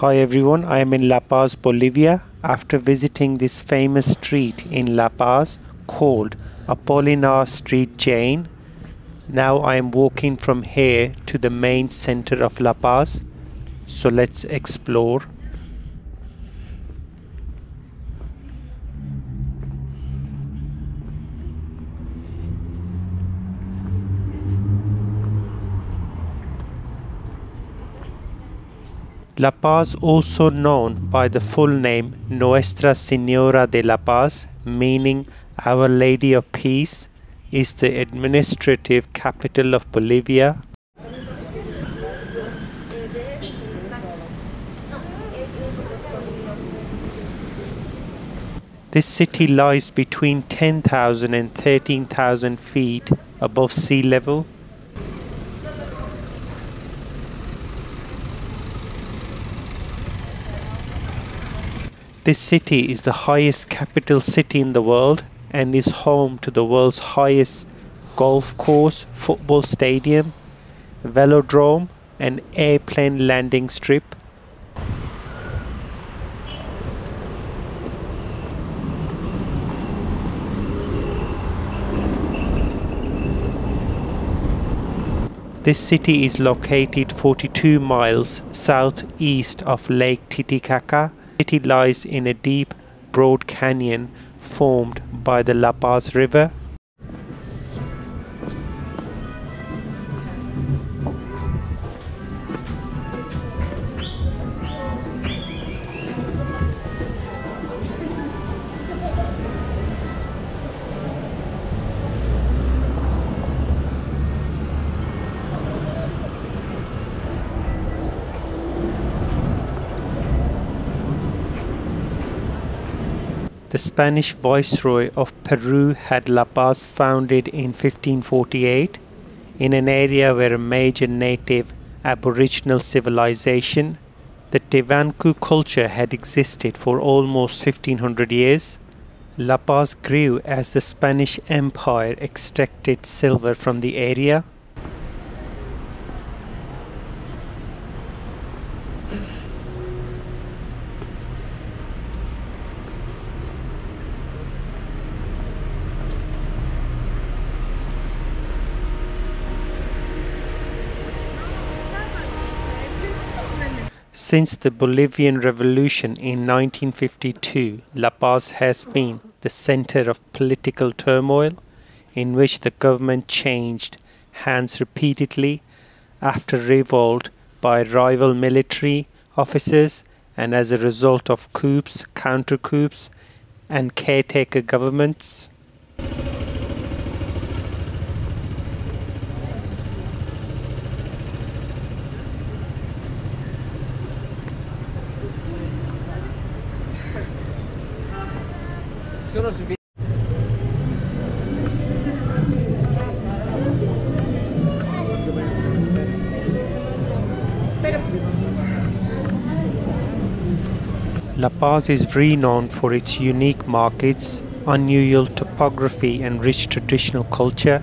Hi everyone, I am in La Paz, Bolivia after visiting this famous street in La Paz called Apolinar Street Jaén. Now I am walking from here to the main center of La Paz. So let's explore. La Paz, also known by the full name Nuestra Senora de la Paz, meaning Our Lady of Peace, is the administrative capital of Bolivia. This city lies between 10,000 and 13,000 feet above sea level This city is the highest capital city in the world and is home to the world's highest golf course, football stadium, velodrome, and airplane landing strip. This city is located 42 miles southeast of Lake Titicaca city lies in a deep, broad canyon formed by the La Paz River. The Spanish viceroy of Peru had La Paz founded in 1548 in an area where a major native aboriginal civilization, the Tiwanaku culture, had existed for almost 1500 years. La Paz grew as the Spanish Empire extracted silver from the area. Since the Bolivian Revolution in 1952, La Paz has been the center of political turmoil in which the government changed hands repeatedly after revolt by rival military officers and as a result of coups, counter coups, and caretaker governments. La Paz is renowned for its unique markets, unusual topography, and rich traditional culture.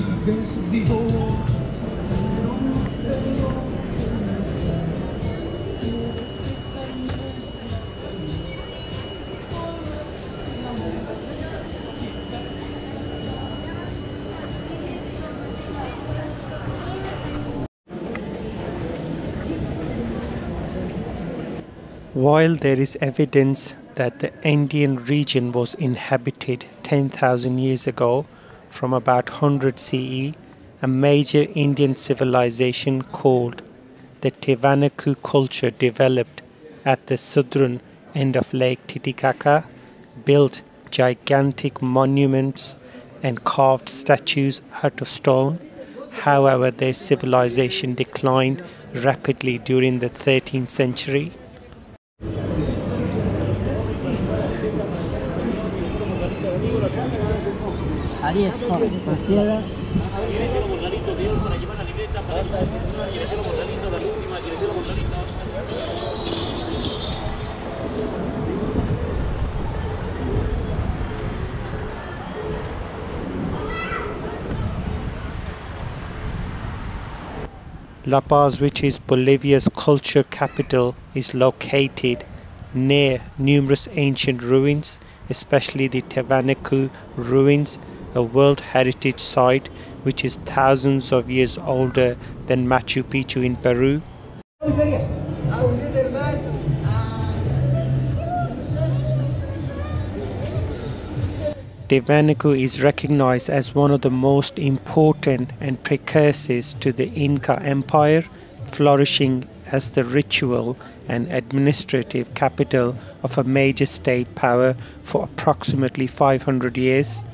There's the While there is evidence that the Andean region was inhabited 10,000 years ago, from about 100 CE, a major Indian civilization called the Tiwanaku culture developed at the southern end of Lake Titicaca, built gigantic monuments and carved statues out of stone. However, their civilization declined rapidly during the 13th century. La Paz, which is Bolivia's culture capital, is located near numerous ancient ruins, especially the Tiwanaku ruins, a World Heritage Site which is thousands of years older than Machu Picchu in Peru. Tiwanaku is recognized as one of the most important and precursors to the Inca Empire, flourishing as the ritual and administrative capital of a major state power for approximately 500 years.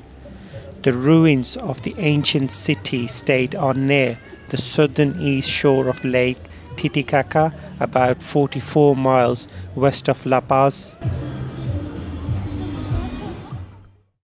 The ruins of the ancient city state are near the southern east shore of Lake Titicaca, about 44 miles west of La Paz.